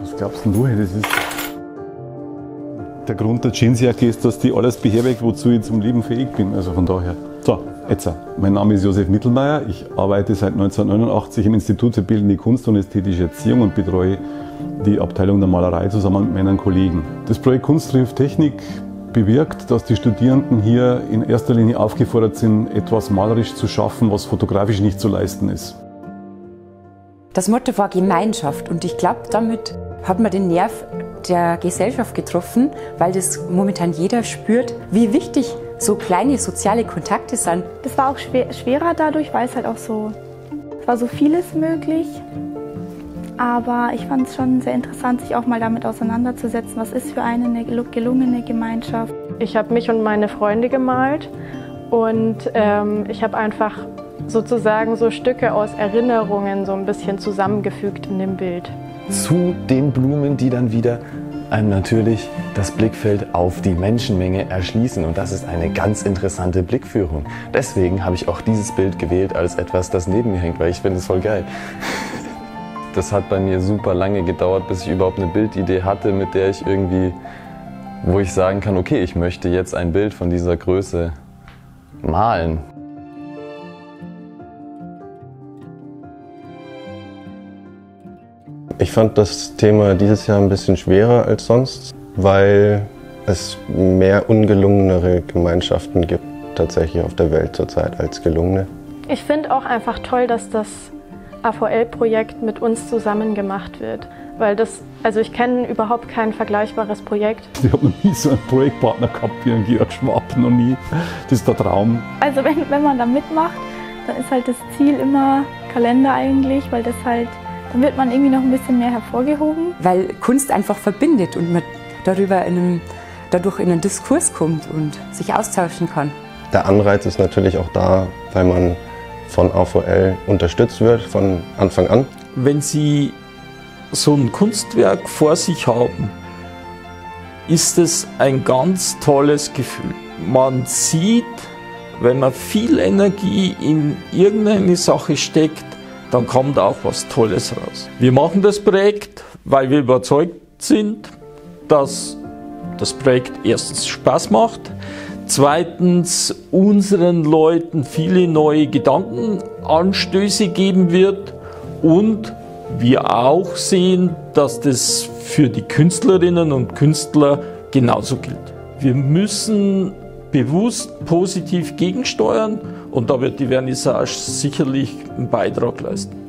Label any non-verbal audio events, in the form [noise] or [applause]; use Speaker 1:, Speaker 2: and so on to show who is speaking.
Speaker 1: Was glaubst denn du, das ist der Grund der Jeansjacke ist, dass die alles beherbergt, wozu ich zum Leben fähig bin. Also von daher. So, jetzt. Mein Name ist Josef Mittelmeier. Ich arbeite seit 1989 im Institut für Bildende Kunst und Ästhetische Erziehung und betreue die Abteilung der Malerei zusammen mit meinen Kollegen. Das Projekt Kunst trifft Technik bewirkt, dass die Studierenden hier in erster Linie aufgefordert sind, etwas malerisch zu schaffen, was fotografisch nicht zu leisten ist.
Speaker 2: Das Motto war Gemeinschaft und ich glaube, damit hat man den Nerv der Gesellschaft getroffen, weil das momentan jeder spürt, wie wichtig so kleine soziale Kontakte sind.
Speaker 3: Das war auch schwer, schwerer dadurch, weil es halt auch so, es war so vieles möglich. Aber ich fand es schon sehr interessant, sich auch mal damit auseinanderzusetzen, was ist für eine, eine gelungene Gemeinschaft.
Speaker 4: Ich habe mich und meine Freunde gemalt und ähm, ich habe einfach sozusagen so Stücke aus Erinnerungen so ein bisschen zusammengefügt in dem Bild
Speaker 5: zu den Blumen, die dann wieder einem natürlich das Blickfeld auf die Menschenmenge erschließen. Und das ist eine ganz interessante Blickführung. Deswegen habe ich auch dieses Bild gewählt als etwas, das neben mir hängt, weil ich finde es voll geil. [laughs] Das hat bei mir super lange gedauert, bis ich überhaupt eine Bildidee hatte, mit der ich irgendwie, wo ich sagen kann, okay, ich möchte jetzt ein Bild von dieser Größe malen. Ich fand das Thema dieses Jahr ein bisschen schwerer als sonst, weil es mehr ungelungenere Gemeinschaften gibt tatsächlich auf der Welt zurzeit als gelungene.
Speaker 4: Ich finde auch einfach toll, dass das AVL-Projekt mit uns zusammen gemacht wird. Weil das, also ich kenne überhaupt kein vergleichbares Projekt.
Speaker 1: Ich habe noch nie so einen Projektpartner gehabt wie einen Georg Schwab, noch nie. Das ist der Traum.
Speaker 3: Also wenn, wenn man da mitmacht, dann ist halt das Ziel immer Kalender eigentlich, weil das halt dann wird man irgendwie noch ein bisschen mehr hervorgehoben.
Speaker 2: Weil Kunst einfach verbindet und man darüber in einem, dadurch in einen Diskurs kommt und sich austauschen kann.
Speaker 5: Der Anreiz ist natürlich auch da, weil man von AVL unterstützt wird von Anfang an.
Speaker 6: Wenn Sie so ein Kunstwerk vor sich haben, ist es ein ganz tolles Gefühl. Man sieht, wenn man viel Energie in irgendeine Sache steckt, dann kommt auch was Tolles raus. Wir machen das Projekt, weil wir überzeugt sind, dass das Projekt erstens Spaß macht, zweitens unseren Leuten viele neue Gedankenanstöße geben wird und wir auch sehen, dass das für die Künstlerinnen und Künstler genauso gilt. Wir müssen bewusst positiv gegensteuern und da wird die Vernissage sicherlich einen Beitrag leisten.